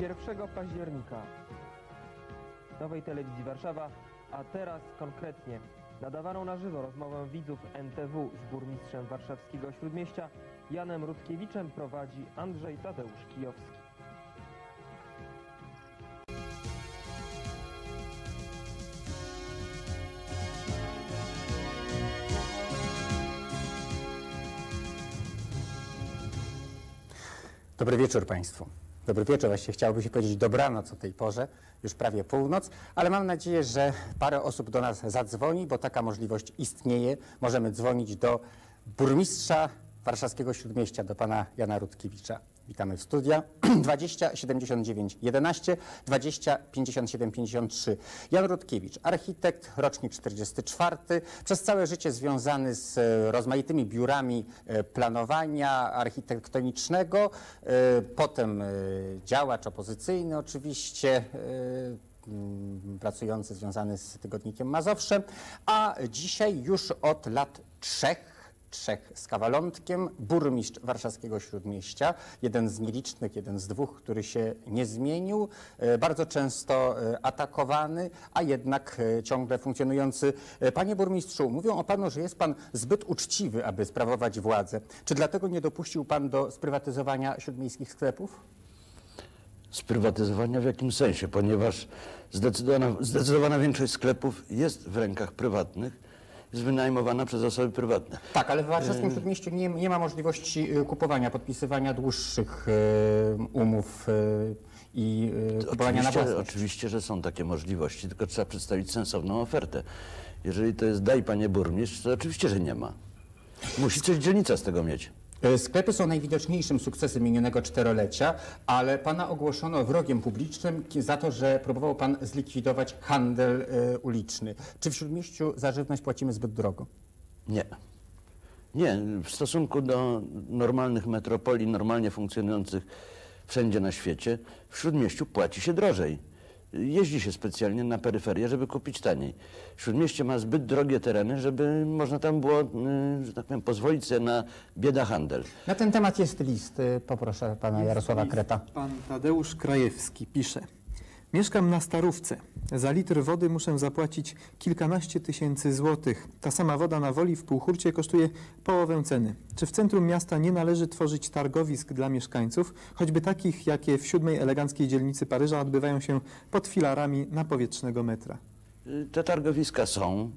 1 października Nowej Telewizji Warszawa, a teraz konkretnie nadawaną na żywo rozmowę widzów NTW z burmistrzem warszawskiego Śródmieścia Janem Rutkiewiczem prowadzi Andrzej Tadeusz Kijowski. Dobry wieczór Państwu. Dobry wieczór, właściwie chciałoby się powiedzieć dobranoc o tej porze, już prawie północ, ale mam nadzieję, że parę osób do nas zadzwoni, bo taka możliwość istnieje. Możemy dzwonić do burmistrza warszawskiego Śródmieścia, do pana Jana Rutkiewicza. Witamy w studia. 20 79 11 20 57 53. Jan Rutkiewicz, architekt, rocznik 44, przez całe życie związany z e, rozmaitymi biurami e, planowania architektonicznego, e, potem działacz opozycyjny oczywiście, mm, pracujący, związany z tygodnikiem Mazowsze, a dzisiaj już od lat trzech trzech z kawalątkiem, burmistrz warszawskiego Śródmieścia, jeden z nielicznych, jeden z dwóch, który się nie zmienił, e, bardzo często e, atakowany, a jednak e, ciągle funkcjonujący. Panie burmistrzu, mówią o panu, że jest pan zbyt uczciwy, aby sprawować władzę. Czy dlatego nie dopuścił pan do sprywatyzowania śródmiejskich sklepów? Sprywatyzowania w jakim sensie? Ponieważ zdecydowana, zdecydowana większość sklepów jest w rękach prywatnych, jest wynajmowana przez osoby prywatne. Tak, ale w warszawskim Śródmieściu nie, nie ma możliwości e, kupowania, podpisywania dłuższych e, umów e, i kupowania na Oczywiście, własność. oczywiście, że są takie możliwości, tylko trzeba przedstawić sensowną ofertę. Jeżeli to jest daj panie burmistrz, to oczywiście, że nie ma. Musi coś dzielnica z tego mieć. E, Sklepy są najwidoczniejszym sukcesem minionego czterolecia, ale pana ogłoszono wrogiem publicznym za to, że próbował pan zlikwidować handel e, uliczny. Czy w Śródmieściu za żywność płacimy zbyt drogo? Nie. Nie, w stosunku do normalnych metropolii, normalnie funkcjonujących wszędzie na świecie, w Śródmieściu płaci się drożej. Jeździ się specjalnie na peryferię, żeby kupić taniej. Śródmieście ma zbyt drogie tereny, żeby można tam było, y, że tak powiem, pozwolić sobie na bieda handel. Na ten temat jest list. E, Poproszę pana Jarosława List. Kreta. Pan Tadeusz Krajewski pisze. Mieszkam na Starówce. Za litr wody muszę zapłacić kilkanaście tysięcy złotych. Ta sama woda na woli w półhurcie kosztuje połowę ceny. Czy w centrum miasta nie należy tworzyć targowisk dla mieszkańców, choćby takich, jakie w siódmej eleganckiej dzielnicy Paryża odbywają się pod filarami na powietrznego metra? Te targowiska są.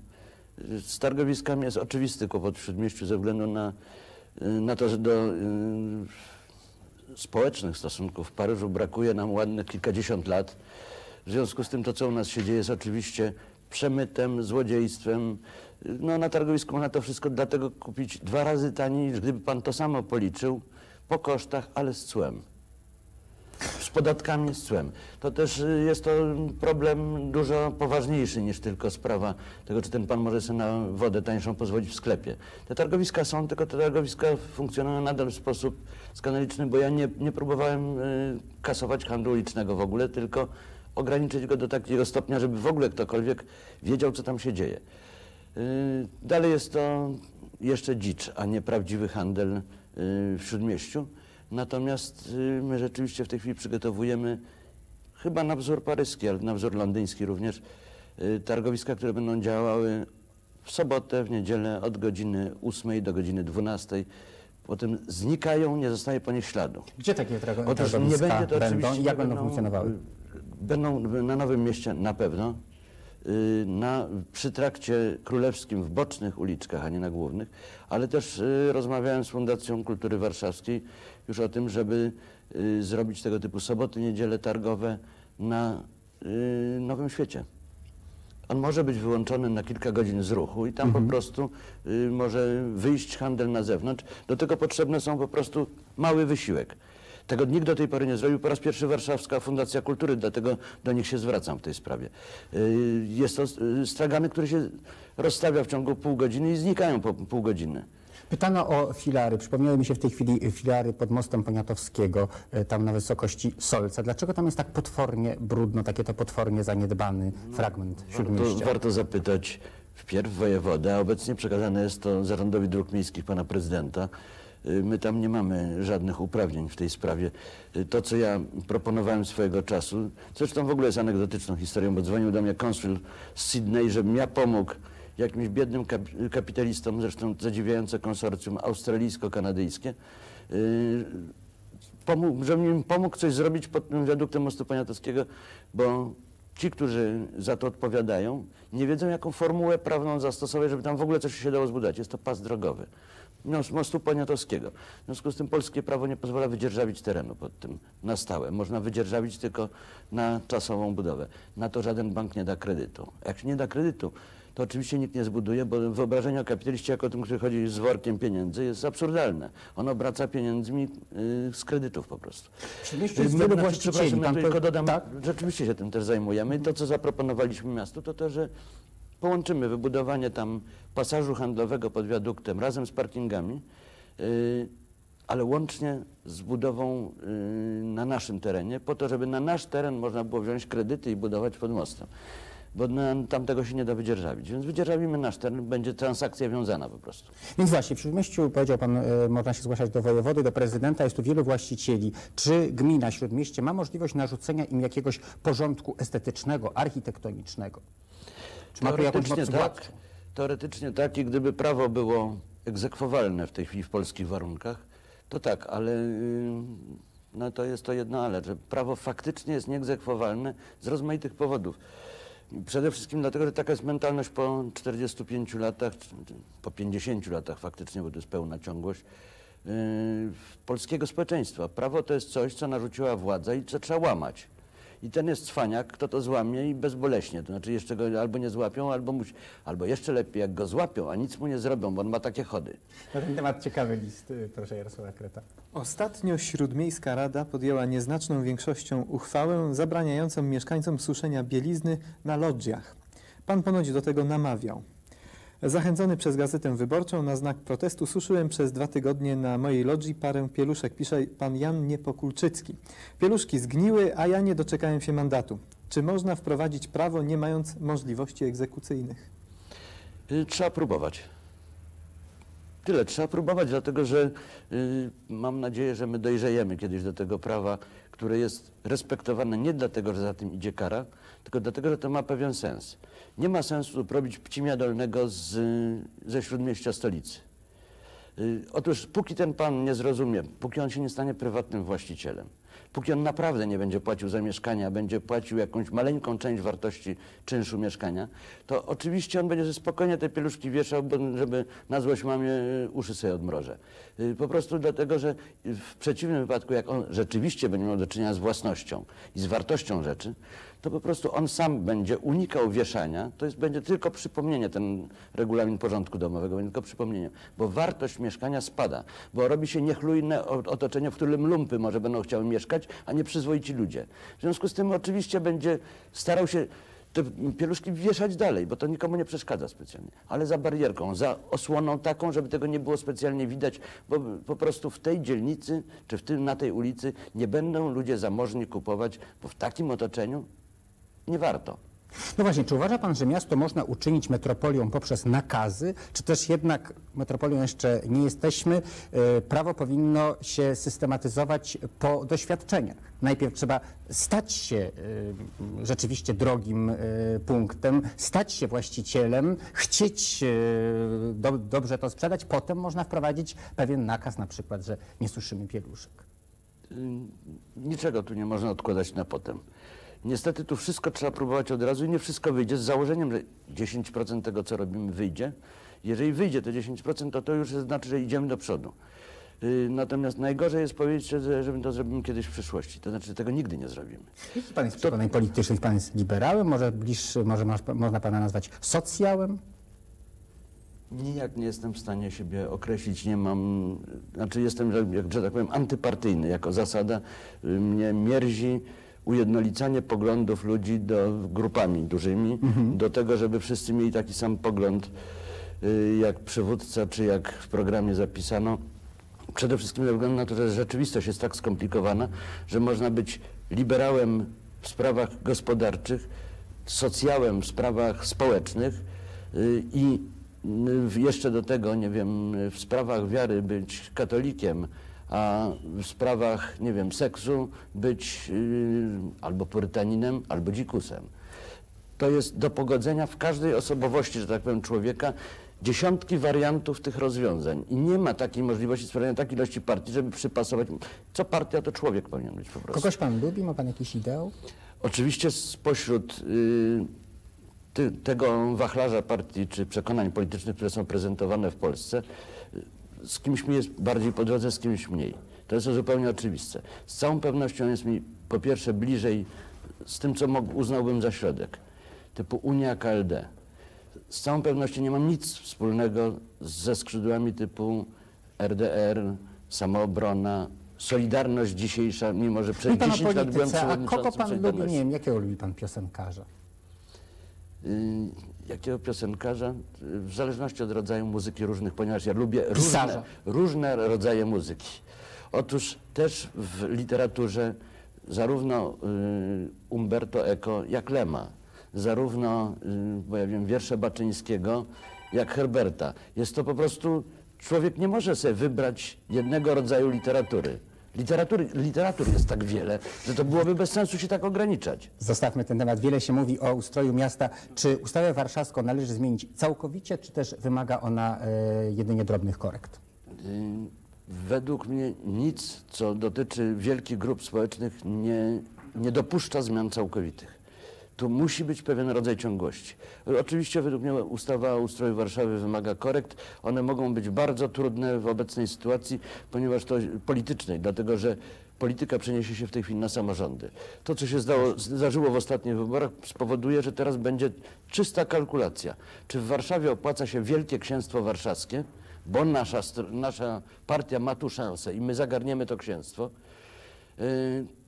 Z targowiskami jest oczywisty kłopot w Śródmieściu ze względu na, na to, że do y, społecznych stosunków w Paryżu brakuje nam ładnych kilkadziesiąt lat. W związku z tym to, co u nas się dzieje, jest oczywiście przemytem, złodziejstwem. No, na targowisku można to wszystko dlatego kupić dwa razy taniej, niż gdyby pan to samo policzył po kosztach, ale z cłem podatkami, z cłem. To też y, jest to problem dużo poważniejszy niż tylko sprawa tego, czy ten pan może sobie na wodę tańszą pozwolić w sklepie. Te targowiska są, tylko te targowiska funkcjonują nadal w sposób skandaliczny, bo ja nie, nie próbowałem y, kasować handlu ulicznego w ogóle, tylko ograniczyć go do takiego stopnia, żeby w ogóle ktokolwiek wiedział, co tam się dzieje. Y, Dalej jest to jeszcze dzicz, a nie prawdziwy handel w Śródmieściu. Natomiast y, my rzeczywiście w tej chwili przygotowujemy chyba na wzór paryski, ale na wzór londyński również y, targowiska, które będą działały w sobotę, w niedzielę od godziny 8 do godziny 12. Potem znikają, nie zostaje po nich śladu. Gdzie takie targo- Otóż targowiska nie będzie to będą oczywiście. jak będą będą, funkcjonowały? Będą na Nowym Mieście na pewno. y, Na, przy trakcie królewskim w bocznych uliczkach, a nie na głównych, ale też rozmawiałem z Fundacją Kultury Warszawskiej już o tym, żeby y, zrobić tego typu soboty, niedziele targowe na y, Nowym Świecie. On może być wyłączony na kilka godzin z ruchu i tam Mhm. po prostu y, może wyjść handel na zewnątrz. Do tego potrzebne są po prostu mały wysiłek. Tego nikt do tej pory nie zrobił. Po raz pierwszy Warszawska Fundacja Kultury, dlatego do nich się zwracam w tej sprawie. Jest to stragany, który się rozstawia w ciągu pół godziny i znikają po pół godziny. Pytano o filary. Przypomniały mi się w tej chwili filary pod mostem Poniatowskiego, e, tam na wysokości Solca. Dlaczego tam jest tak potwornie brudno, takie to potwornie zaniedbany fragment Śródmieścia? warto zapytać wpierw wojewodę, a obecnie przekazane jest to Zarządowi Dróg Miejskich pana prezydenta. Y, My tam nie mamy żadnych uprawnień w tej sprawie. Y, To, co ja proponowałem swojego czasu, zresztą w ogóle jest anegdotyczną historią, bo dzwonił do mnie konsul z Sydney, żebym ja pomógł jakimś biednym kap kapitalistom, zresztą zadziwiające konsorcjum australijsko-kanadyjskie, y, pomógł, żebym im pomógł coś zrobić pod tym wiaduktem mostu Poniatowskiego, bo ci, którzy za to odpowiadają, nie wiedzą, jaką formułę prawną zastosować, żeby tam w ogóle coś się dało zbudować. Jest to pas drogowy. Mos- Mostu Poniatowskiego. W związku z tym polskie prawo nie pozwala wydzierżawić terenu pod tym na stałe. Można wydzierżawić tylko na czasową budowę. Na to żaden bank nie da kredytu. Jak się nie da kredytu, to oczywiście nikt nie zbuduje, bo wyobrażenie o kapitaliście jako o tym, który chodzi z workiem pieniędzy jest absurdalne. On obraca pieniędzmi y, z kredytów po prostu. Śródmieściu jest Wielu wielu właścicieli, właścicieli. przepraszam, ja tylko dodam, tak? rzeczywiście się tym też zajmujemy. To, co zaproponowaliśmy miastu, to to, że połączymy wybudowanie tam pasażu handlowego pod wiaduktem razem z parkingami, yy, ale łącznie z budową yy, na naszym terenie, po to, żeby na nasz teren można było wziąć kredyty i budować pod mostem. Bo na, tam tego się nie da wydzierżawić. Więc wydzierżawimy nasz teren, będzie transakcja wiązana po prostu. Więc właśnie, w Śródmieściu, powiedział Pan, e, można się zgłaszać do wojewody, do prezydenta, jest tu wielu właścicieli. Czy gmina Śródmieście ma możliwość narzucenia im jakiegoś porządku estetycznego, architektonicznego? Czy ma tu jakąś moc Teoretycznie tak, teoretycznie tak i gdyby prawo było egzekwowalne w tej chwili w polskich warunkach, to tak, ale yy, no to jest to jedno ale, że prawo faktycznie jest nieegzekwowalne z rozmaitych powodów. Przede wszystkim dlatego, że taka jest mentalność po 45 latach, po 50 latach faktycznie, bo to jest pełna ciągłość, yy, polskiego społeczeństwa. Prawo to jest coś, co narzuciła władza i co trzeba łamać. I ten jest cwaniak, kto to złamie i bezboleśnie. To znaczy jeszcze go albo nie złapią, albo musi, albo jeszcze lepiej, jak go złapią, a nic mu nie zrobią, bo on ma takie chody. Na ten temat ciekawy list, y, proszę Jarosława Kreta. Ostatnio Śródmiejska Rada podjęła nieznaczną większością uchwałę zabraniającą mieszkańcom suszenia bielizny na lodżiach. Pan ponoć do tego namawiał. Zachęcony przez Gazetę Wyborczą na znak protestu suszyłem przez dwa tygodnie na mojej lodży parę pieluszek, pisze pan Jan Niepokulczycki. Pieluszki zgniły, a ja nie doczekałem się mandatu. Czy można wprowadzić prawo nie mając możliwości egzekucyjnych? Y, Trzeba próbować. Tyle, trzeba próbować, dlatego że y, mam nadzieję, że my dojrzejemy kiedyś do tego prawa, które jest respektowane nie dlatego, że za tym idzie kara, tylko dlatego, że to ma pewien sens. Nie ma sensu robić pcimia dolnego z, ze śródmieścia stolicy. Y, Otóż póki ten pan nie zrozumie, póki on się nie stanie prywatnym właścicielem, póki on naprawdę nie będzie płacił za mieszkanie, a będzie płacił jakąś maleńką część wartości czynszu mieszkania, to oczywiście on będzie spokojnie te pieluszki wieszał, żeby na złość mamie y, uszy sobie odmrożę. Y, Po prostu dlatego, że w przeciwnym wypadku, jak on rzeczywiście będzie miał do czynienia z własnością i z wartością rzeczy, to po prostu on sam będzie unikał wieszania, to jest, będzie tylko przypomnienie, ten regulamin porządku domowego będzie tylko przypomnieniem, bo wartość mieszkania spada, bo robi się niechlujne otoczenie, w którym lumpy może będą chciały mieszkać, a nie przyzwoici ludzie. W związku z tym oczywiście będzie starał się te pieluszki wieszać dalej, bo to nikomu nie przeszkadza specjalnie, ale za barierką, za osłoną taką, żeby tego nie było specjalnie widać, bo po prostu w tej dzielnicy, czy w tym, na tej ulicy nie będą ludzie zamożni kupować, bo w takim otoczeniu nie warto. No właśnie, czy uważa Pan, że miasto można uczynić metropolią poprzez nakazy, czy też jednak metropolią jeszcze nie jesteśmy? E, Prawo powinno się systematyzować po doświadczeniach. Najpierw trzeba stać się e, rzeczywiście drogim e, punktem, stać się właścicielem, chcieć do, dobrze to sprzedać, potem można wprowadzić pewien nakaz, na przykład, że nie suszymy pieluszek. Niczego tu nie można odkładać na potem. Niestety tu wszystko trzeba próbować od razu i nie wszystko wyjdzie z założeniem, że 10% tego, co robimy, wyjdzie. Jeżeli wyjdzie te 10%, to to już znaczy, że idziemy do przodu. Y, Natomiast najgorzej jest powiedzieć, że, że my to zrobimy kiedyś w przyszłości. To znaczy, że tego nigdy nie zrobimy. Jaki Pan jest przekonań politycznych? Pan jest liberałem? Może bliższy, może masz, można Pana nazwać socjałem? Nijak nie jestem w stanie siebie określić, nie mam, znaczy jestem, jak, że tak powiem, antypartyjny jako zasada. Y, Mnie mierzi ujednolicanie poglądów ludzi do, grupami dużymi, do tego, żeby wszyscy mieli taki sam pogląd y, jak przywódca, czy jak w programie zapisano. Przede wszystkim ze względu na to, że rzeczywistość jest tak skomplikowana, że można być liberałem w sprawach gospodarczych, socjałem w sprawach społecznych y, i y, jeszcze do tego, nie wiem, w sprawach wiary być katolikiem, a w sprawach, nie wiem, seksu być y, albo purytaninem, albo dzikusem. To jest do pogodzenia w każdej osobowości, że tak powiem, człowieka dziesiątki wariantów tych rozwiązań. I nie ma takiej możliwości stworzenia takiej ilości partii, żeby przypasować. Co partia, to człowiek powinien być po prostu. Kogoś pan lubi? Ma pan jakiś ideał? Oczywiście spośród y, ty, tego wachlarza partii czy przekonań politycznych, które są prezentowane w Polsce, z kimś mi jest bardziej po drodze, z kimś mniej. To jest zupełnie oczywiste. Z całą pewnością jest mi po pierwsze bliżej z tym, co mógł, uznałbym za środek, typu Unia KLD. Z całą pewnością nie mam nic wspólnego ze skrzydłami typu RDR, samoobrona, Solidarność dzisiejsza, mimo że przez Mówi pan o 10 lat byłem polityce, a kogo przewodniczącym pan lubi? Nie wiem, jakiego lubi pan piosenkarza? Y, jakiego piosenkarza? W zależności od rodzaju muzyki różnych, ponieważ ja lubię różne, różne rodzaje muzyki. Otóż też w literaturze zarówno y, Umberto Eco, jak Lema, zarówno, y, bo ja wiem, wiersze Baczyńskiego, jak Herberta. Jest to po prostu, człowiek nie może sobie wybrać jednego rodzaju literatury. Literatury, literatur jest tak wiele, że to byłoby bez sensu się tak ograniczać. Zostawmy ten temat. Wiele się mówi o ustroju miasta. Czy ustawę warszawską należy zmienić całkowicie, czy też wymaga ona e, jedynie drobnych korekt? Y, Według mnie nic, co dotyczy wielkich grup społecznych, nie, nie dopuszcza zmian całkowitych. Tu musi być pewien rodzaj ciągłości. Oczywiście według mnie ustawa o ustroju Warszawy wymaga korekt. One mogą być bardzo trudne w obecnej sytuacji, ponieważ to politycznej, dlatego że polityka przeniesie się w tej chwili na samorządy. To, co się zdało, zdarzyło w ostatnich wyborach, spowoduje, że teraz będzie czysta kalkulacja. Czy w Warszawie opłaca się Wielkie Księstwo Warszawskie, bo nasza, nasza partia ma tu szansę i my zagarniemy to księstwo, yy,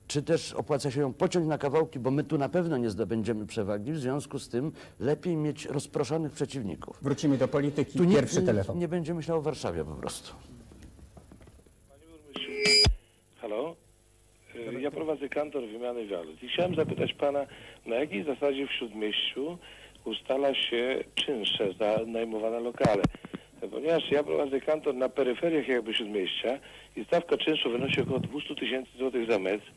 czy też opłaca się ją pociąć na kawałki, bo my tu na pewno nie zdobędziemy przewagi, w związku z tym lepiej mieć rozproszonych przeciwników. Wrócimy do polityki. Tu Pierwszy nie, telefon. nie będzie myślał o Warszawie po prostu. Halo? Y, Ja prowadzę kantor wymiany walut i chciałem zapytać pana, na jakiej zasadzie w Śródmieściu ustala się czynsze za najmowane lokale? Ponieważ ja prowadzę kantor na peryferiach jakby Śródmieścia i stawka czynszu wynosi około 200 tysięcy złotych za metr.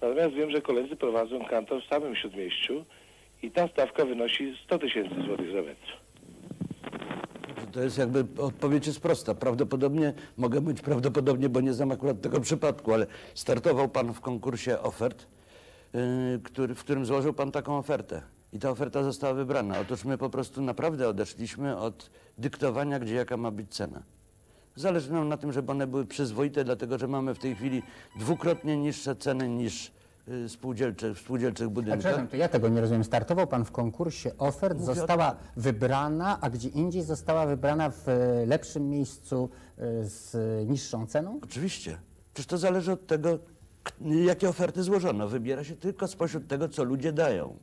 Natomiast wiem, że koledzy prowadzą kantor w samym Śródmieściu i ta stawka wynosi 100 tysięcy złotych za metr. To jest jakby, odpowiedź jest prosta. Prawdopodobnie, mogę być prawdopodobnie, bo nie znam akurat tego przypadku, ale startował pan w konkursie ofert, yy, który, w którym złożył pan taką ofertę. I ta oferta została wybrana. Otóż my po prostu naprawdę odeszliśmy od dyktowania, gdzie jaka ma być cena. Zależy nam na tym, żeby one były przyzwoite, dlatego że mamy w tej chwili dwukrotnie niższe ceny niż w spółdzielczych A budynkach. przepraszam, to ja tego nie rozumiem. Startował pan w konkursie ofert, Mówię o została wybrana, a gdzie indziej została wybrana w e, lepszym miejscu e, z niższą ceną? Oczywiście. Przecież to zależy od tego, jakie oferty złożono. Wybiera się tylko spośród tego, co ludzie dają.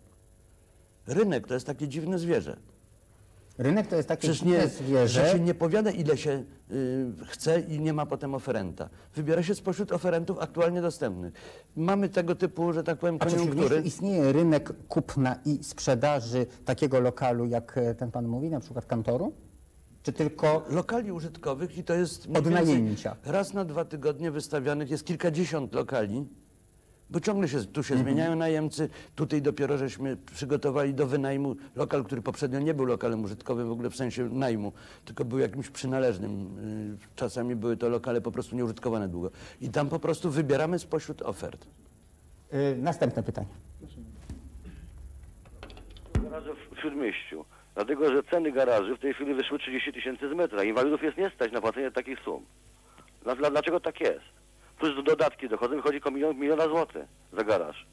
Rynek to jest takie dziwne zwierzę. Rynek to jest takie Przecież nie, zwierzę. że się nie powiada, ile się y, chce i nie ma potem oferenta. Wybiera się spośród oferentów aktualnie dostępnych. Mamy tego typu, że tak powiem, A czy koniunktury. istnieje rynek kupna i sprzedaży takiego lokalu, jak e, ten pan mówi, na przykład kantoru? Czy tylko Lokali użytkowych i to jest Od najęcia. raz na dwa tygodnie wystawianych jest kilkadziesiąt lokali, bo ciągle się, tu się zmieniają najemcy. Tutaj dopiero żeśmy przygotowali do wynajmu lokal, który poprzednio nie był lokalem użytkowym w ogóle w sensie najmu, tylko był jakimś przynależnym. Y, Czasami były to lokale po prostu nieużytkowane długo. I tam po prostu wybieramy spośród ofert. e, następne pytanie? Garaże w w Śródmieściu. Dlatego, że ceny garaży w tej chwili wyszły 30 tysięcy z metra. Inwalidów jest nie stać na płacenie takich sum. Dla, dla, dlaczego tak jest? Plus do dodatki dochodzą, wychodzi około milion, miliona złotych za garaż.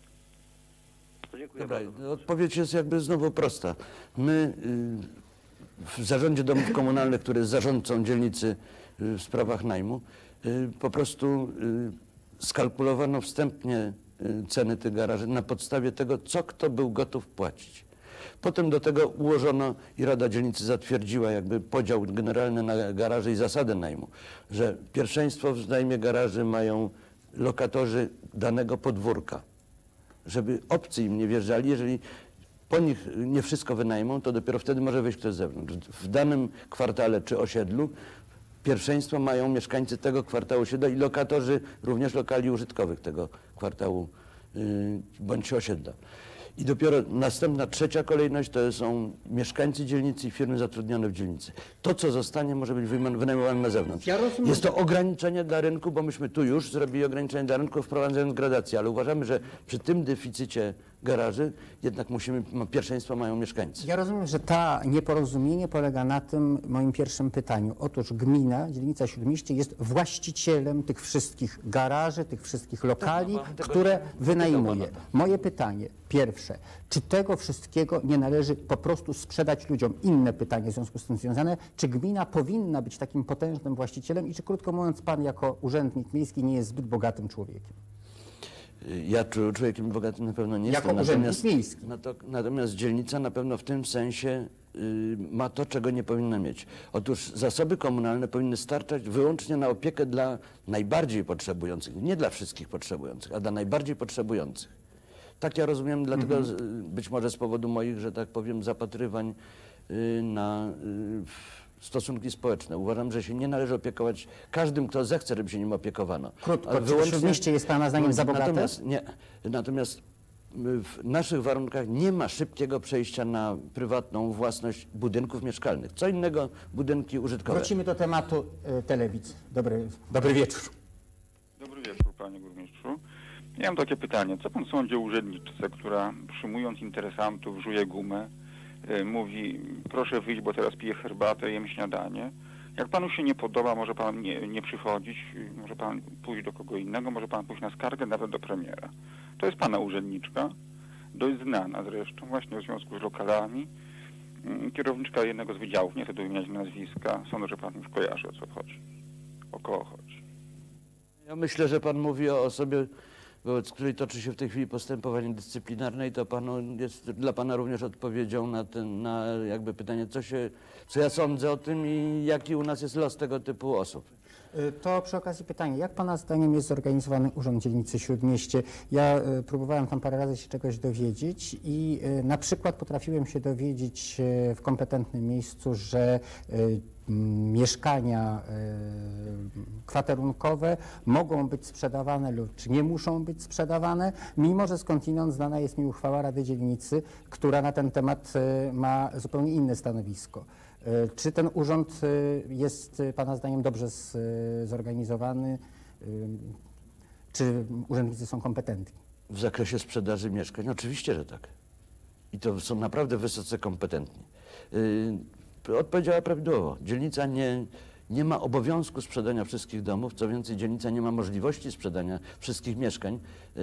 To dziękuję Dobra, bardzo. no, odpowiedź jest jakby znowu prosta. My y, w zarządzie domów komunalnych, który jest zarządcą dzielnicy y, w sprawach najmu, y, po prostu skalkulowano wstępnie ceny tych garaży na podstawie tego, co kto był gotów płacić. Potem do tego ułożono i Rada Dzielnicy zatwierdziła jakby podział generalny na garaże i zasadę najmu, że pierwszeństwo w najmie garaży mają lokatorzy danego podwórka żeby obcy im nie wjeżdżali, jeżeli po nich nie wszystko wynajmą, to dopiero wtedy może wyjść ktoś z zewnątrz. W danym kwartale czy osiedlu pierwszeństwo mają mieszkańcy tego kwartału osiedla i lokatorzy również lokali użytkowych tego kwartału y, bądź osiedla. I dopiero następna, trzecia kolejność to są mieszkańcy dzielnicy i firmy zatrudnione w dzielnicy. To, co zostanie, może być wynajmowane na zewnątrz. Ja rozumiem. Jest to ograniczenie dla rynku, bo myśmy tu już zrobili ograniczenie dla rynku, wprowadzając gradację, ale uważamy, że przy tym deficycie garaży jednak musimy, ma- pierwszeństwo mają mieszkańcy. Ja rozumiem, że ta nieporozumienie polega na tym moim pierwszym pytaniu. Otóż gmina, dzielnica Śródmieście jest właścicielem tych wszystkich garaży, tych wszystkich lokali, no, tego- które wynajmuje. Moje pytanie, pierwsze, czy tego wszystkiego nie należy po prostu sprzedać ludziom? Inne pytanie w związku z tym związane, czy gmina powinna być takim potężnym właścicielem i czy krótko mówiąc pan jako urzędnik miejski nie jest zbyt bogatym człowiekiem? Ja człowiekiem bogatym na pewno nie Jako jestem. urzędnik miejski. nato- natomiast dzielnica na pewno w tym sensie y, ma to, czego nie powinna mieć. Otóż zasoby komunalne powinny starczać wyłącznie na opiekę dla najbardziej potrzebujących. Nie dla wszystkich potrzebujących, a dla najbardziej potrzebujących. Tak ja rozumiem, dlatego Mhm. z- być może z powodu moich, że tak powiem, zapatrywań y, na y, stosunki społeczne. Uważam, że się nie należy opiekować każdym, kto zechce, żeby się nim opiekowano. Krótko, Ale czy wyłącznie- Śródmieście jest pana zdaniem za bogate? Natomiast, nie, natomiast y, w naszych warunkach nie ma szybkiego przejścia na prywatną własność budynków mieszkalnych. Co innego budynki użytkowe. Wrócimy do tematu y, telewizji. Dobry, dobry wieczór. Dobry wieczór, panie burmistrzu. Ja mam takie pytanie. Co pan sądzi o urzędniczce, która przyjmując interesantów, żuje gumę, y, mówi proszę wyjść, bo teraz piję herbatę, jem śniadanie. Jak panu się nie podoba, może pan nie, nie przychodzić, y, może pan pójść do kogo innego, może pan pójść na skargę, nawet do premiera. To jest pana urzędniczka, dość znana zresztą, właśnie w związku z lokalami. Mm, Kierowniczka jednego z wydziałów, nie chcę wymieniać nazwiska, sądzę, że pan już kojarzy o co chodzi. O kogo chodzi. Ja myślę, że pan mówi o osobie, wobec której toczy się w tej chwili postępowanie dyscyplinarne i to panu jest dla pana również odpowiedzią na, ten, na jakby pytanie, co, się, co ja sądzę o tym i jaki u nas jest los tego typu osób. Y, To przy okazji pytanie, jak Pana zdaniem jest zorganizowany Urząd Dzielnicy Śródmieście? Ja y, próbowałem tam parę razy się czegoś dowiedzieć i y, na przykład potrafiłem się dowiedzieć w kompetentnym miejscu, że mieszkania y, kwaterunkowe mogą być sprzedawane lub nie muszą być sprzedawane, mimo że skądinąd znana jest mi uchwała Rady Dzielnicy, która na ten temat y, ma zupełnie inne stanowisko. E, Czy ten urząd e, jest e, Pana zdaniem dobrze e, zorganizowany? E, Czy urzędnicy są kompetentni? W zakresie sprzedaży mieszkań? Oczywiście, że tak. I to są naprawdę wysoce kompetentni. Odpowiedziała prawidłowo. Dzielnica nie, nie ma obowiązku sprzedania wszystkich domów, co więcej, dzielnica nie ma możliwości sprzedania wszystkich mieszkań, yy,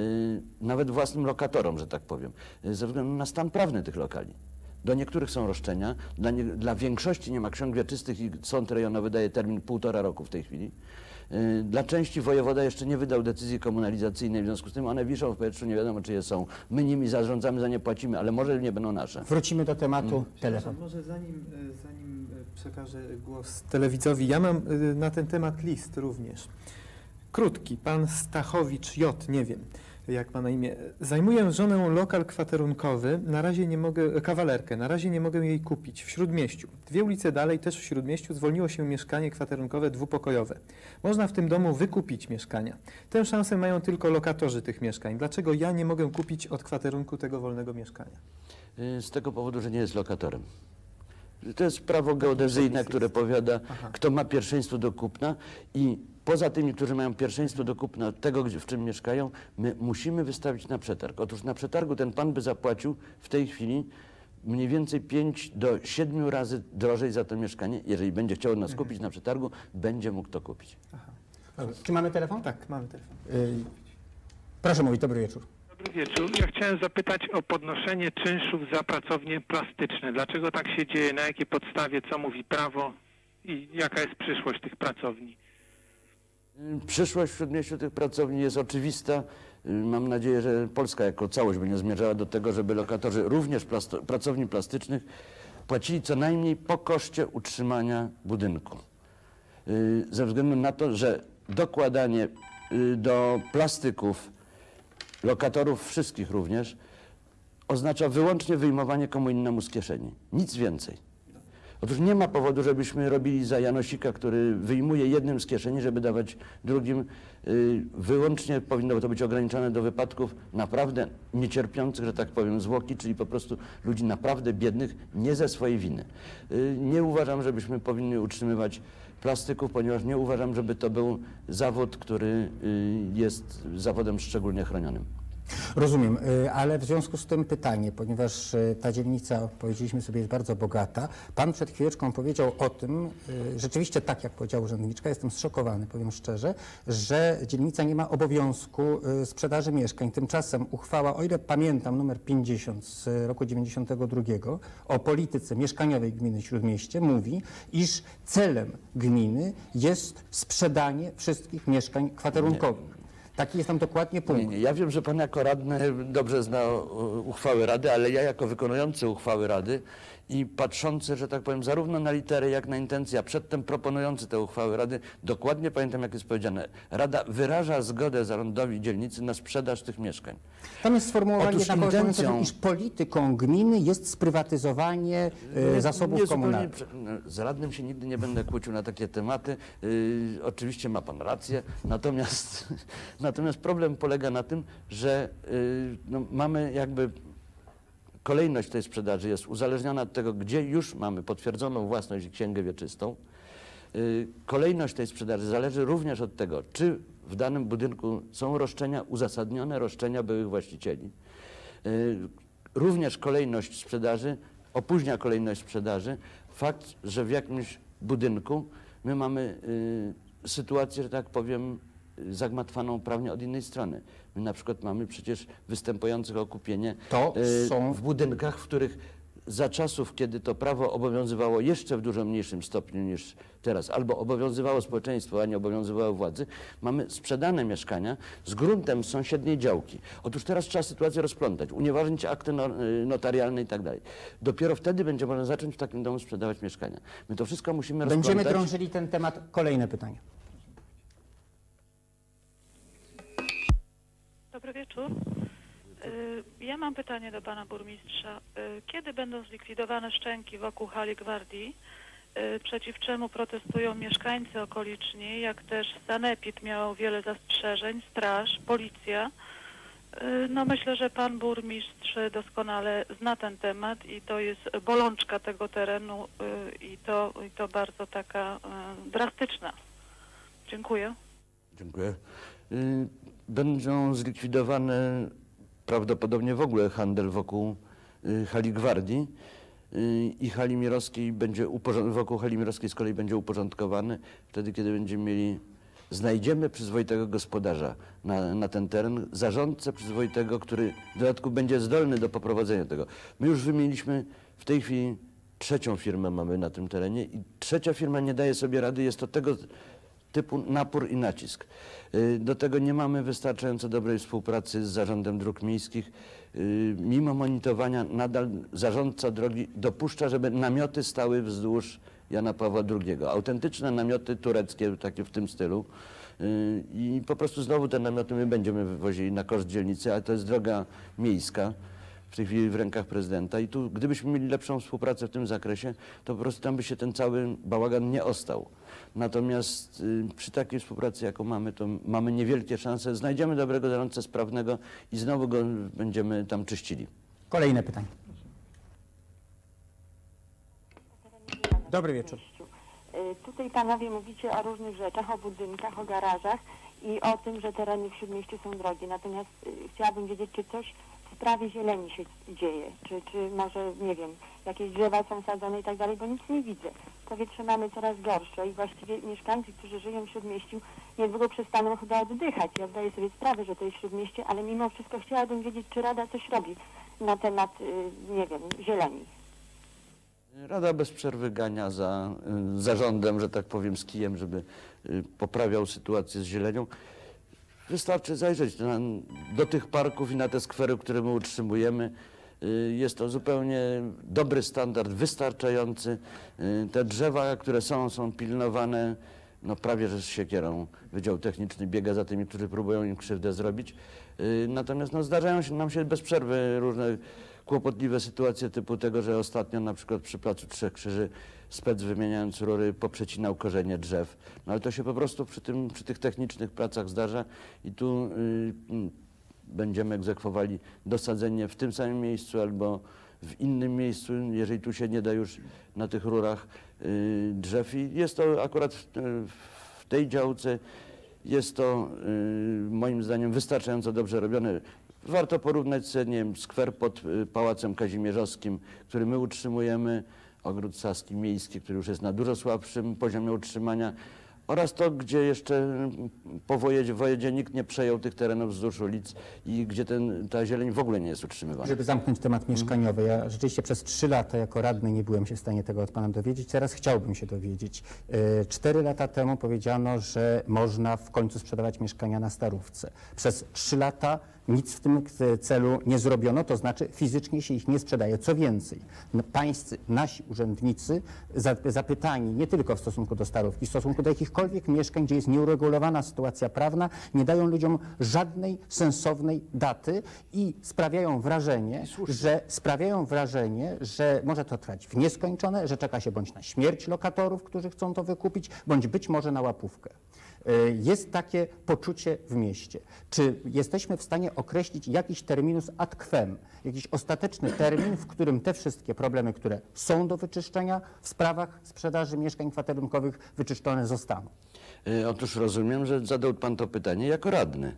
nawet własnym lokatorom, że tak powiem, yy, ze względu na stan prawny tych lokali. Do niektórych są roszczenia, dla, nie, dla większości nie ma ksiąg wieczystych i sąd rejonowy daje termin półtora roku w tej chwili. Yy, Dla części wojewoda jeszcze nie wydał decyzji komunalizacyjnej, w związku z tym one wiszą w powietrzu, nie wiadomo czy je są. My nimi zarządzamy, za nie płacimy, ale może nie będą nasze. Wrócimy do tematu telefon. Może zanim, e, zanim e, przekażę głos telewidzowi, ja mam e, na ten temat list również. Krótki, pan Stachowicz J, nie wiem jak ma na imię. Zajmuję żonę lokal kwaterunkowy, na razie nie mogę, e, kawalerkę, na razie nie mogę jej kupić w Śródmieściu. Dwie ulice dalej, też w Śródmieściu, zwolniło się mieszkanie kwaterunkowe dwupokojowe. Można w tym domu wykupić mieszkania. Tę szansę mają tylko lokatorzy tych mieszkań. Dlaczego ja nie mogę kupić od kwaterunku tego wolnego mieszkania? Yy, Z tego powodu, że nie jest lokatorem. To jest prawo geodezyjne, które powiada, kto ma pierwszeństwo do kupna i poza tymi, którzy mają pierwszeństwo do kupna tego, gdzie, w czym mieszkają, my musimy wystawić na przetarg. Otóż na przetargu ten pan by zapłacił w tej chwili mniej więcej 5 do 7 razy drożej za to mieszkanie. Jeżeli będzie chciał nas kupić na przetargu, będzie mógł to kupić. Czy mamy telefon? Tak, mamy telefon. Y, Proszę mówić, dobry wieczór. Dobry wieczór. Ja chciałem zapytać o podnoszenie czynszów za pracownie plastyczne. Dlaczego tak się dzieje? Na jakiej podstawie? Co mówi prawo? I jaka jest przyszłość tych pracowni? Y, Przyszłość w Śródmieściu tych pracowni jest oczywista. Y, Mam nadzieję, że Polska jako całość będzie zmierzała do tego, żeby lokatorzy również pracowni plastycznych płacili co najmniej po koszcie utrzymania budynku. Y, Ze względu na to, że dokładanie do plastyków lokatorów wszystkich również oznacza wyłącznie wyjmowanie komu innemu z kieszeni. Nic więcej. Otóż nie ma powodu, żebyśmy robili za Janosika, który wyjmuje jednym z kieszeni, żeby dawać drugim. Y, Wyłącznie powinno to być ograniczone do wypadków naprawdę niecierpiących, że tak powiem, zwłoki, czyli po prostu ludzi naprawdę biednych, nie ze swojej winy. Y, Nie uważam, żebyśmy powinni utrzymywać plastyków, ponieważ nie uważam, żeby to był zawód, który y, jest zawodem szczególnie chronionym. Rozumiem, y, ale w związku z tym pytanie, ponieważ y, ta dzielnica, powiedzieliśmy sobie, jest bardzo bogata. Pan przed chwileczką powiedział o tym, y, rzeczywiście tak jak powiedziała urzędniczka, jestem zszokowany, powiem szczerze, że dzielnica nie ma obowiązku sprzedaży mieszkań. Tymczasem uchwała, o ile pamiętam, numer 50 z roku 92 o polityce mieszkaniowej gminy Śródmieście mówi, iż celem gminy jest sprzedanie wszystkich mieszkań kwaterunkowych. Taki jest tam dokładnie punkt. Nie, nie. Ja wiem, że pan jako radny dobrze zna e, uchwały Rady, ale ja jako wykonujący uchwały Rady i patrzący, że tak powiem, zarówno na literę, jak na intencję, a przedtem proponujący te uchwały Rady, dokładnie pamiętam, jak jest powiedziane. Rada wyraża zgodę zarządowi dzielnicy na sprzedaż tych mieszkań. Tam jest sformułowanie Otóż mówiące, intencją- iż polityką gminy jest sprywatyzowanie e, zasobów zupełnie komunalnych. no, Z radnym się nigdy nie będę kłócił na takie tematy. Yy, oczywiście ma pan rację, natomiast, natomiast problem polega na tym, że yy, no, mamy jakby kolejność tej sprzedaży jest uzależniona od tego, gdzie już mamy potwierdzoną własność i księgę wieczystą. Yy, Kolejność tej sprzedaży zależy również od tego, czy w danym budynku są roszczenia, uzasadnione roszczenia byłych właścicieli. Y, Również kolejność sprzedaży opóźnia kolejność sprzedaży. Fakt, że w jakimś budynku my mamy y, sytuację, że tak powiem, y, zagmatwaną prawnie od innej strony. My na przykład mamy przecież występujących o kupienie To y, są- w budynkach, w których za czasów, kiedy to prawo obowiązywało jeszcze w dużo mniejszym stopniu niż teraz, albo obowiązywało społeczeństwo, a nie obowiązywało władzy, mamy sprzedane mieszkania z gruntem sąsiedniej działki. Otóż teraz trzeba sytuację rozplątać, unieważnić akty no, y, notarialne i tak dalej. Dopiero wtedy będzie można zacząć w takim domu sprzedawać mieszkania. My to wszystko musimy Będziemy rozplątać. drążyli ten temat. Kolejne pytanie. Dobry wieczór. Y, Ja mam pytanie do pana burmistrza. Y, Kiedy będą zlikwidowane szczęki wokół hali gwardii, y, przeciw czemu protestują mieszkańcy okoliczni, jak też Sanepid miał wiele zastrzeżeń, straż, policja. No myślę, że pan burmistrz doskonale zna ten temat i to jest bolączka tego terenu i to, i to bardzo taka drastyczna. Dziękuję. Dziękuję. Będą zlikwidowane prawdopodobnie w ogóle handel wokół y, hali Gwardii y, i hali Mirowskiej będzie wokół hali Mirowskiej z kolei będzie uporządkowany wtedy, kiedy będziemy mieli znajdziemy przyzwoitego gospodarza na, na ten teren, zarządcę przyzwoitego, który w dodatku będzie zdolny do poprowadzenia tego. My już wymieniliśmy w tej chwili trzecią firmę mamy na tym terenie i trzecia firma nie daje sobie rady, jest to tego typu napór i nacisk. Y, Do tego nie mamy wystarczająco dobrej współpracy z Zarządem Dróg Miejskich. Y, Mimo monitorowania nadal zarządca drogi dopuszcza, żeby namioty stały wzdłuż Jana Pawła II. Autentyczne namioty tureckie, takie w tym stylu. Y, I po prostu znowu te namioty my będziemy wywozili na koszt dzielnicy, ale to jest droga miejska w tej chwili w rękach prezydenta i tu gdybyśmy mieli lepszą współpracę w tym zakresie, to po prostu tam by się ten cały bałagan nie ostał. Natomiast y, przy takiej współpracy, jaką mamy, to mamy niewielkie szanse. Znajdziemy dobrego zarządcę sprawnego i znowu go będziemy tam czyścili. Kolejne pytanie. Dobry wieczór. Y, Tutaj panowie mówicie o różnych rzeczach, o budynkach, o garażach i o tym, że tereny w Śródmieściu są drogie. Natomiast y, chciałabym wiedzieć, czy coś w sprawie zieleni się dzieje, czy, czy może, nie wiem, jakieś drzewa są sadzone i tak dalej, bo nic nie widzę. Powietrze mamy coraz gorsze i właściwie mieszkańcy, którzy żyją w Śródmieściu, niedługo przestaną chyba oddychać. Ja zdaję sobie sprawę, że to jest Śródmieście, ale mimo wszystko chciałabym wiedzieć, czy Rada coś robi na temat, y, nie wiem, zieleni. Rada bez przerwy gania za y, zarządem, że tak powiem, z kijem, żeby y, poprawiał sytuację z zielenią. Wystarczy zajrzeć na, do tych parków i na te skwery, które my utrzymujemy. Y, Jest to zupełnie dobry standard, wystarczający. Y, Te drzewa, które są, są pilnowane no prawie że z siekierą. Wydział Techniczny biega za tymi, którzy próbują im krzywdę zrobić. Y, Natomiast no, zdarzają się nam się bez przerwy różne kłopotliwe sytuacje typu tego, że ostatnio na przykład przy Placu Trzech Krzyży spec wymieniając rury poprzecinał korzenie drzew. No ale to się po prostu przy, tym, przy tych technicznych pracach zdarza i tu y, będziemy egzekwowali dosadzenie w tym samym miejscu albo w innym miejscu, jeżeli tu się nie da już na tych rurach y, drzew. I jest to akurat w, w tej działce, jest to y, moim zdaniem wystarczająco dobrze robione. Warto porównać sobie, nie wiem, skwer pod y, Pałacem Kazimierzowskim, który my utrzymujemy, ogród saski miejski, który już jest na dużo słabszym poziomie utrzymania, oraz to, gdzie jeszcze po wojedzie, wojedzie nikt nie przejął tych terenów wzdłuż ulic i gdzie ten, ta zieleń w ogóle nie jest utrzymywana. Żeby zamknąć temat mieszkaniowy, ja rzeczywiście przez trzy lata jako radny nie byłem się w stanie tego od Pana dowiedzieć, teraz chciałbym się dowiedzieć. E, Cztery lata temu powiedziano, że można w końcu sprzedawać mieszkania na Starówce. Przez trzy lata nic w tym c- celu nie zrobiono, to znaczy fizycznie się ich nie sprzedaje. Co więcej, pańscy, nasi urzędnicy za- zapytani nie tylko w stosunku do Starówki, w stosunku do jakichkolwiek mieszkań, gdzie jest nieuregulowana sytuacja prawna, nie dają ludziom żadnej sensownej daty i sprawiają wrażenie, że sprawiają wrażenie, że może to trwać w nieskończone, że czeka się bądź na śmierć lokatorów, którzy chcą to wykupić, bądź być może na łapówkę. Y, Jest takie poczucie w mieście. Czy jesteśmy w stanie określić jakiś terminus ad quem, jakiś ostateczny termin, w którym te wszystkie problemy, które są do wyczyszczenia w sprawach sprzedaży mieszkań kwaterunkowych, wyczyszczone zostaną? Y, Otóż rozumiem, że zadał Pan to pytanie jako radny.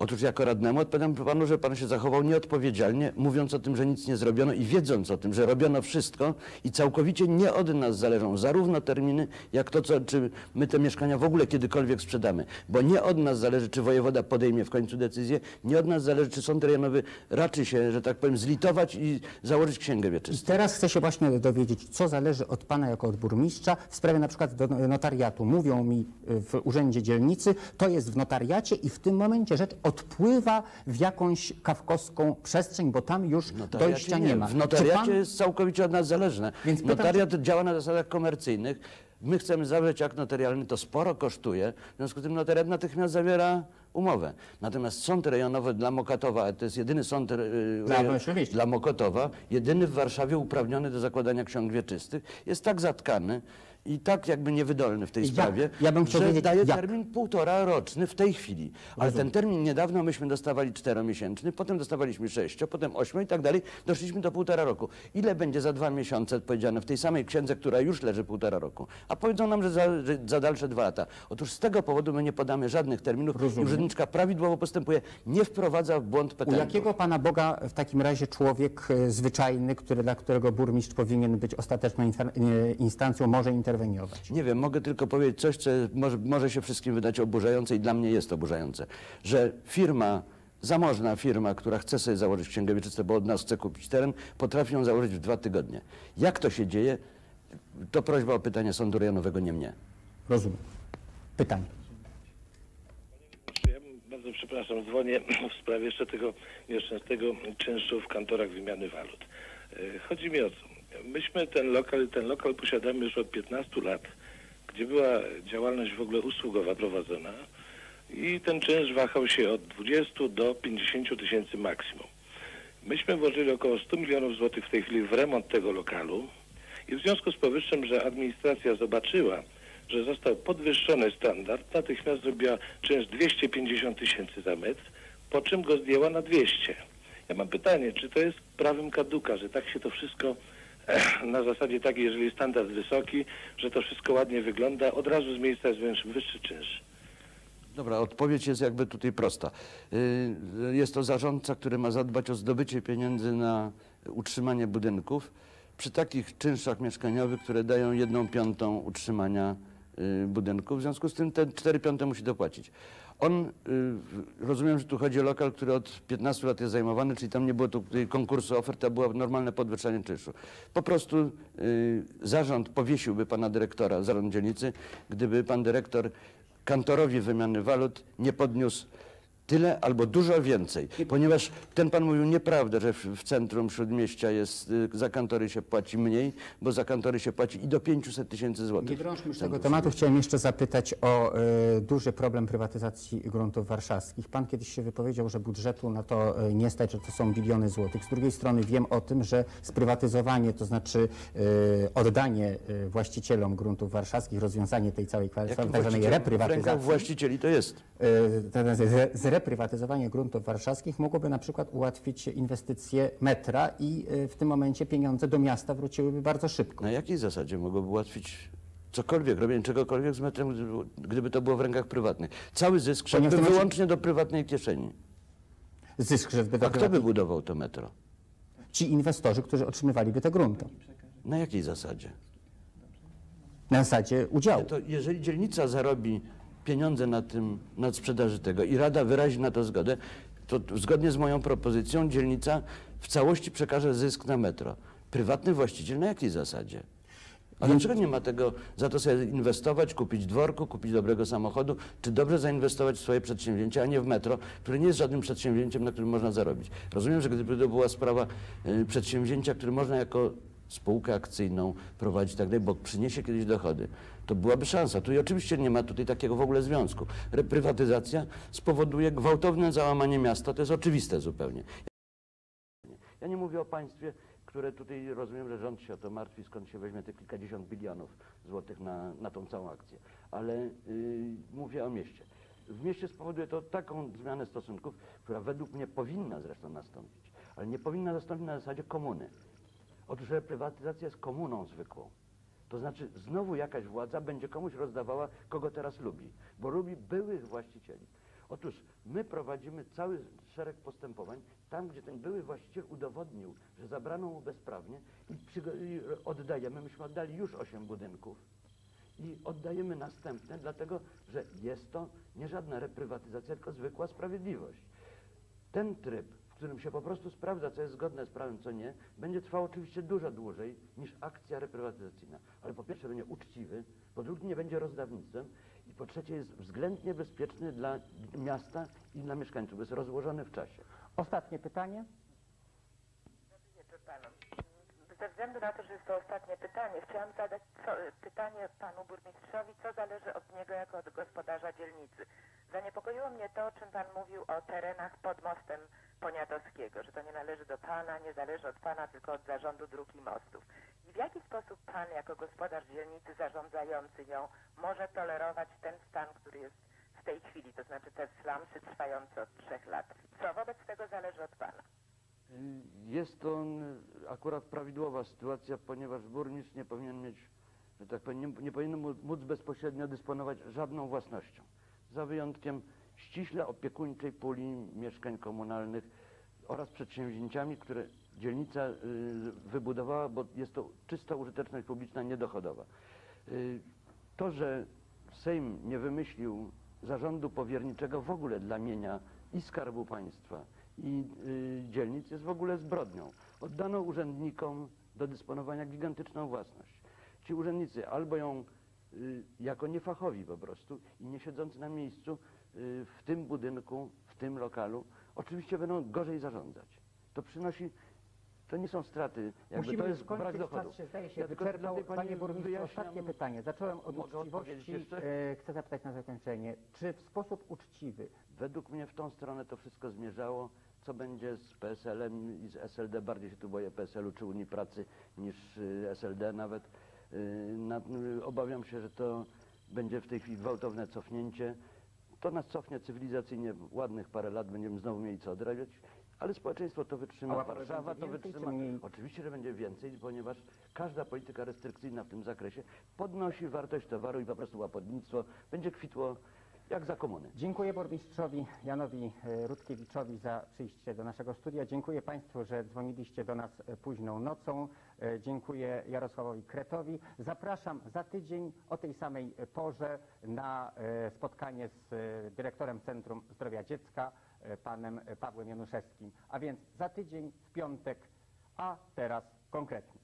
Otóż jako radnemu odpowiadam Panu, że Pan się zachował nieodpowiedzialnie, mówiąc o tym, że nic nie zrobiono i wiedząc o tym, że robiono wszystko i całkowicie nie od nas zależą zarówno terminy, jak to, co, czy my te mieszkania w ogóle kiedykolwiek sprzedamy. Bo nie od nas zależy, czy wojewoda podejmie w końcu decyzję, nie od nas zależy, czy sąd rejonowy raczy się, że tak powiem, zlitować i założyć księgę I wieczystą. teraz chcę się właśnie dowiedzieć, co zależy od Pana jako od burmistrza w sprawie na przykład do notariatu. Mówią mi y, w urzędzie dzielnicy, to jest w notariacie i w tym momencie rzecz odpływa w jakąś kawkowską przestrzeń, bo tam już notariacie dojścia nie, ma. W notariacie pan- jest całkowicie od nas zależne. Więc pytam, Notariat działa na zasadach komercyjnych. My chcemy zawrzeć akt notarialny, to sporo kosztuje, w związku z tym notariat natychmiast zawiera umowę. Natomiast sąd rejonowy dla Mokatowa, to jest jedyny sąd y, Dla- rejon- dla Mokotowa, jedyny w Warszawie uprawniony do zakładania ksiąg wieczystych, jest tak zatkany i tak jakby niewydolny w tej sprawie, Ja bym chciał że daje jak? termin półtora roczny w tej chwili. Ale ten termin niedawno myśmy dostawali czteromiesięczny, potem dostawaliśmy sześcio, potem ośmiu i tak dalej. Doszliśmy do półtora roku. Ile będzie za dwa miesiące powiedziane w tej samej księdze, która już leży półtora roku? A powiedzą nam, że za, że za dalsze dwa lata. Otóż z tego powodu my nie podamy żadnych terminów i urzędniczka prawidłowo postępuje, nie wprowadza w błąd U petentów. jakiego Pana Boga w takim razie człowiek e, zwyczajny, który, dla którego burmistrz powinien być ostateczną e, instancją, może interweniować? Nie wiem, mogę tylko powiedzieć coś, co może, może się wszystkim wydać oburzające i dla mnie jest oburzające, że firma, zamożna firma, która chce sobie założyć księgę wieczystą, bo od nas chce kupić teren, potrafi ją założyć w dwa tygodnie. Jak to się dzieje? To prośba o pytanie sądu rejonowego, nie mnie. Rozumiem. Pytanie. Ja bym bardzo przepraszam, dzwonię w sprawie jeszcze tego nieszczęsnego czynszu w kantorach wymiany walut. E, Chodzi mi o co? Myśmy ten lokal, ten lokal posiadamy już od 15 lat, gdzie była działalność w ogóle usługowa prowadzona i ten czynsz wahał się od 20 do 50 tysięcy maksimum. Myśmy włożyli około 100 milionów złotych w tej chwili w remont tego lokalu i w związku z powyższym, że administracja zobaczyła, że został podwyższony standard, natychmiast zrobiła czynsz 250 tysięcy za metr, po czym go zdjęła na 200. Ja mam pytanie, czy to jest prawem kaduka, że tak się to wszystko na zasadzie takiej, jeżeli standard wysoki, że to wszystko ładnie wygląda, od razu z miejsca jest wyższy- czynsz. Dobra, odpowiedź jest jakby tutaj prosta. Y, Jest to zarządca, który ma zadbać o zdobycie pieniędzy na utrzymanie budynków przy takich czynszach mieszkaniowych, które dają jedną piątą utrzymania y, budynku. W związku z tym te 4 piąte musi dopłacić. On, y, rozumiem, że tu chodzi o lokal, który od 15 lat jest zajmowany, czyli tam nie było tu tutaj konkursu ofert, a było normalne podwyższanie czynszu. Po prostu y, zarząd powiesiłby pana dyrektora, zarząd dzielnicy, gdyby pan dyrektor kantorowi wymiany walut nie podniósł Tyle albo dużo więcej, ponieważ ten pan mówił nieprawdę, że w, w centrum Śródmieścia jest, y, za kantory się płaci mniej, bo za kantory się płaci i do 500 tysięcy złotych. Nie drążmy już tego tematu. Chciałem jeszcze zapytać o e, duży problem prywatyzacji gruntów warszawskich. Pan kiedyś się wypowiedział, że budżetu na to e, nie stać, że to są biliony złotych. Z drugiej strony wiem o tym, że sprywatyzowanie, to znaczy e, oddanie e, właścicielom gruntów warszawskich, rozwiązanie tej całej tak zwanej właścicielem? W rękach reprywatyzacji, właścicieli to jest. e, zreprywatyzowanie gruntów warszawskich mogłoby na przykład ułatwić inwestycje metra i e, w tym momencie pieniądze do miasta wróciłyby bardzo szybko. Na jakiej zasadzie mogłoby ułatwić cokolwiek, robienie czegokolwiek z metrem, gdyby to było w rękach prywatnych? Cały zysk szedłby znaczy- wyłącznie do prywatnej kieszeni. Zysk, że A kto by budował to metro? ci inwestorzy, którzy otrzymywaliby te grunty Na jakiej zasadzie? na zasadzie udziału. To jeżeli dzielnica zarobi pieniądze na tym, na sprzedaży tego i Rada wyrazi na to zgodę, to zgodnie z moją propozycją dzielnica w całości przekaże zysk na metro. Prywatny właściciel na jakiej zasadzie? A dlaczego nie ma tego, za to sobie inwestować, kupić dworku, kupić dobrego samochodu, czy dobrze zainwestować w swoje przedsięwzięcie, a nie w metro, które nie jest żadnym przedsięwzięciem, na którym można zarobić. Rozumiem, że gdyby to była sprawa y, przedsięwzięcia, które można jako spółkę akcyjną prowadzić tak dalej, bo przyniesie kiedyś dochody, to byłaby szansa. Tu oczywiście nie ma tutaj takiego w ogóle związku. Reprywatyzacja spowoduje gwałtowne załamanie miasta, to jest oczywiste zupełnie. Ja nie mówię o państwie, które tutaj rozumiem, że rząd się o to martwi, skąd się weźmie te kilkadziesiąt bilionów złotych na, na tą całą akcję. Ale y, mówię o mieście. W mieście spowoduje to taką zmianę stosunków, która według mnie powinna zresztą nastąpić, ale nie powinna nastąpić na zasadzie komuny. Otóż reprywatyzacja jest komuną zwykłą. To znaczy znowu jakaś władza będzie komuś rozdawała, kogo teraz lubi, bo lubi byłych właścicieli. Otóż my prowadzimy cały szereg postępowań tam, gdzie ten były właściciel udowodnił, że zabrano mu bezprawnie i, oddajemy, myśmy oddali już osiem budynków i oddajemy następne, dlatego że jest to nie żadna reprywatyzacja, tylko zwykła sprawiedliwość. Ten tryb, którym się po prostu sprawdza, co jest zgodne z prawem, co nie, będzie trwał oczywiście dużo dłużej niż akcja reprywatyzacyjna. Ale po pierwsze będzie uczciwy, po drugie nie będzie rozdawnictwem i po trzecie jest względnie bezpieczny dla miasta i dla mieszkańców. Jest rozłożony w czasie. Ostatnie pytanie. wieczór. Ze względu na to, że jest to ostatnie pytanie, chciałam zadać co, pytanie panu burmistrzowi, co zależy od niego jako od gospodarza dzielnicy. Zaniepokoiło mnie to, o czym pan mówił o terenach pod mostem Poniatowskiego, że to nie należy do pana, nie zależy od pana, tylko od zarządu dróg i mostów. I w jaki sposób pan jako gospodarz dzielnicy zarządzający ją może tolerować ten stan, który jest w tej chwili, to znaczy te slamsy trwające od trzech lat? Co wobec tego zależy od pana? Y, Jest to akurat prawidłowa sytuacja, ponieważ burmistrz nie powinien mieć, że tak powiem, nie, nie powinien móc bezpośrednio dysponować żadną własnością. Za wyjątkiem ściśle opiekuńczej puli mieszkań komunalnych oraz przedsięwzięciami, które dzielnica y, wybudowała, bo jest to czysta użyteczność publiczna niedochodowa. Y, To, że Sejm nie wymyślił zarządu powierniczego w ogóle dla mienia i Skarbu Państwa, i y, dzielnic jest w ogóle zbrodnią. Oddano urzędnikom do dysponowania gigantyczną własność. Ci urzędnicy albo ją jako niefachowi po prostu i nie siedzący na miejscu w tym budynku, w tym lokalu, oczywiście będą gorzej zarządzać. To przynosi, to nie są straty, jakby Musimy to jest skończyć, brak dochodu. czas się zdaje się Ja wyczerpał. tej pani Panie burmistrzu, ostatnie pytanie. Zacząłem od uczciwości. E, chcę zapytać na zakończenie, czy w sposób uczciwy Według mnie w tą stronę to wszystko zmierzało. Co będzie z PSL-em i z SLD? Bardziej się tu boję PSL-u czy Unii Pracy niż y, SLD nawet. Y, na- y, Obawiam się, że to będzie w tej chwili gwałtowne cofnięcie. To nas cofnie cywilizacyjnie ładnych parę lat, będziemy znowu mieli co odrabiać, ale społeczeństwo to A wytrzyma, łapy Warszawa to wytrzyma. Oczywiście, że będzie więcej, ponieważ każda polityka restrykcyjna w tym zakresie podnosi wartość towaru i po prostu łapodnictwo będzie kwitło jak za komuny. Dziękuję burmistrzowi Janowi e, Rutkiewiczowi za przyjście do naszego studia. Dziękuję Państwu, że dzwoniliście do nas e, późną nocą. E, Dziękuję Jarosławowi Kretowi. Zapraszam za tydzień o tej samej porze na spotkanie z dyrektorem Centrum Zdrowia Dziecka, panem Pawłem Januszewskim. A więc za tydzień w piątek, a teraz konkretnie.